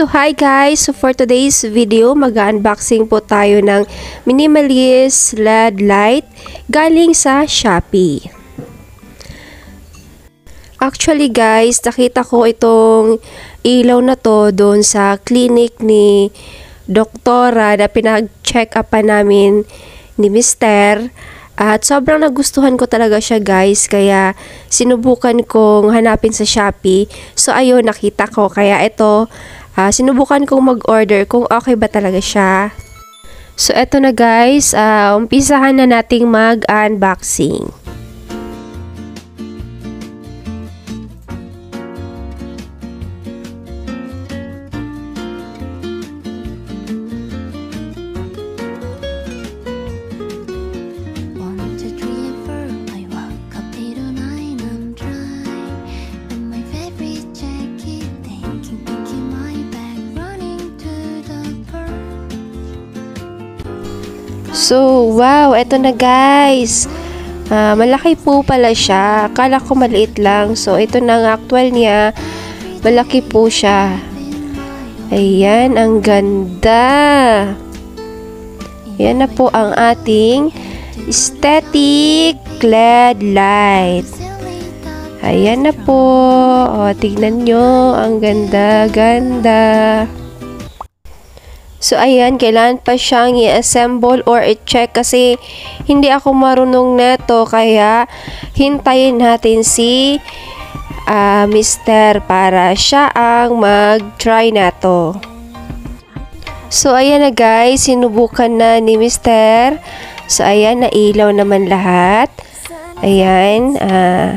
So hi guys, so for today's video, mag-unboxing po tayo ng minimalist LED light galing sa Shopee. Actually guys, nakita ko itong ilaw na to doon sa clinic ni doktora na pinag-check up pa namin ni Mister. At sobrang nagustuhan ko talaga siya guys, kaya sinubukan kong hanapin sa Shopee. So ayun, nakita ko. Kaya ito, uh, sinubukan kong mag-order kung okay ba talaga siya. So eto na guys, uh, umpisahan na nating mag-unboxing. So, wow, eto na guys. Uh, malaki po pala siya. Akala ko maliit lang. So, ito na ang actual niya. Malaki po siya. Ayan, ang ganda. Yan na po ang ating aesthetic LED light. Ayan na po. O, tignan nyo. Ang ganda, ganda. So, ayan, kailangan pa siyang i-assemble or i-check kasi hindi ako marunong neto kaya hintayin natin si uh, Mister para siya ang mag-try na to. So, ayan na guys, sinubukan na ni Mister. So, ayan, nailaw naman lahat. Ayan, uh,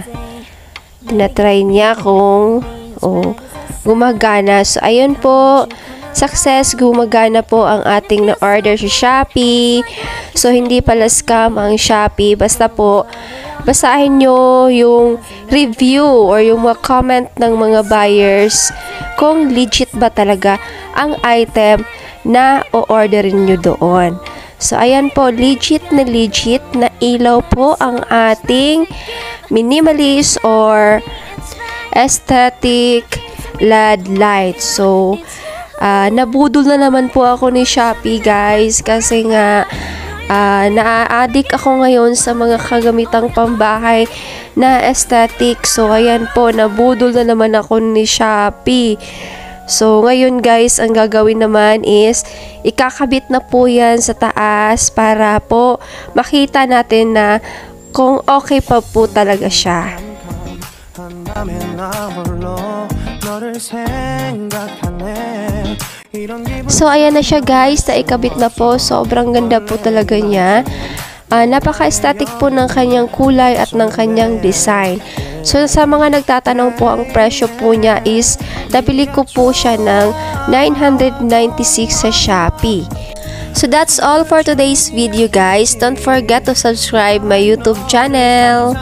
tinatry niya kung oh, gumagana. So, ayun po, Success, gumagana po ang ating na-order sa Shopee. So, hindi pala scam ang Shopee. Basta po, basahin nyo yung review or yung mga comment ng mga buyers kung legit ba talaga ang item na o-orderin nyo doon. So, ayan po, legit na legit na ilaw po ang ating minimalist or aesthetic LED light. So, Uh, nabudol na naman po ako ni Shopee guys kasi nga uh, naa-addict ako ngayon sa mga kagamitang pambahay na aesthetic. So ayan po, nabudol na naman ako ni Shopee. So ngayon guys, ang gagawin naman is ikakabit na po yan sa taas para po makita natin na kung okay pa po talaga siya. So, ayan na siya guys. Naikabit na po. Sobrang ganda po talaga niya. Uh, Napaka-static po ng kanyang kulay at ng kanyang design. So, sa mga nagtatanong po, ang presyo po niya is, nabili ko po siya ng 996 sa Shopee. So, that's all for today's video guys. Don't forget to subscribe my YouTube channel.